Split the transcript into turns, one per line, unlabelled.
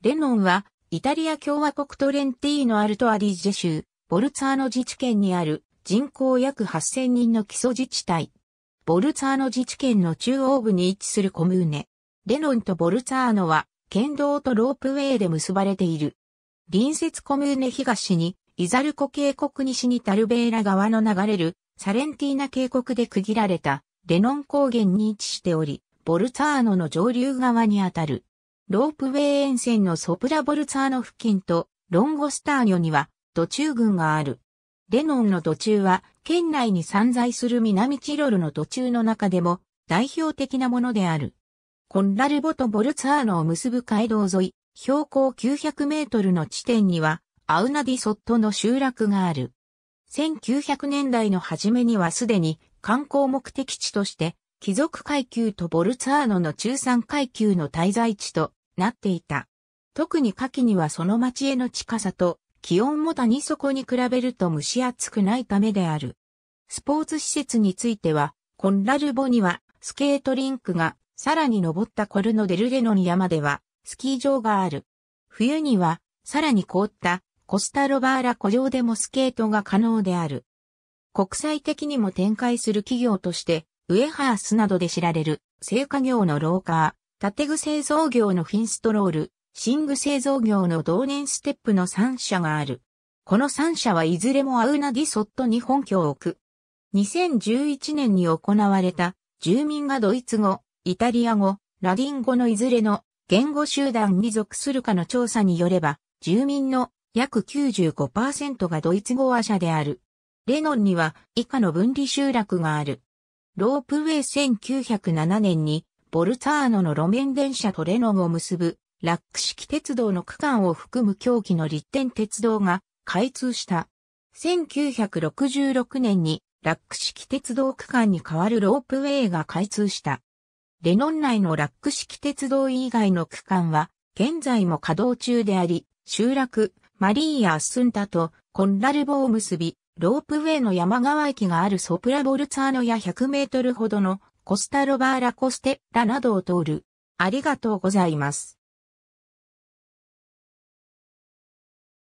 レノンは、イタリア共和国トレンティーノアルトアディジェ州、ボルツァーノ自治県にある人口約8000人の基礎自治体。ボルツァーノ自治県の中央部に位置するコムーネ。レノンとボルツァーノは、県道とロープウェイで結ばれている。隣接コムーネ東に、イザルコ渓谷西にタルベーラ川の流れる、サレンティーナ渓谷で区切られた、レノン高原に位置しており、ボルツァーノの上流側にあたる。ロープウェイ沿線のソプラボルツァーノ付近とロンゴスターニョには土中群がある。レノンの土中は県内に散在する南チロルの土中の中でも代表的なものである。コンラルボとボルツァーノを結ぶ街道沿い、標高900メートルの地点にはアウナディソットの集落がある。1900年代の初めにはすでに観光目的地として貴族階級とボルツァーノの中産階級の滞在地となっていた。特に夏季にはその町への近さと気温も谷底に比べると蒸し暑くないためである。スポーツ施設については、コンラルボにはスケートリンクが、さらに登ったコルノデルレノン山ではスキー場がある。冬には、さらに凍ったコスタロバーラ湖上でもスケートが可能である。国際的にも展開する企業として、ウエハースなどで知られる、製菓業のローカ、建具製造業のフィンストロール、寝具製造業の同年ステップの3社がある。この3社はいずれもアウナディソットに本拠を置く。2011年に行われた住民がドイツ語、イタリア語、ラディン語のいずれの言語集団に属するかの調査によれば、住民の約95%がドイツ語話者である。レノンには以下の分離集落がある。ロープウェイ1907年にボルツァーノの路面電車とレノンを結ぶラック式鉄道の区間を含む狂気の立天鉄道が開通した。1966年にラック式鉄道区間に代わるロープウェイが開通した。レノン内のラック式鉄道以外の区間は現在も稼働中であり、集落、マリー・アスンタとコンラルボを結び、ロープウェイの山側駅があるソプラボルツァーノや100メートルほどのコスタロバーラコステラなどを通る。ありがとうございます。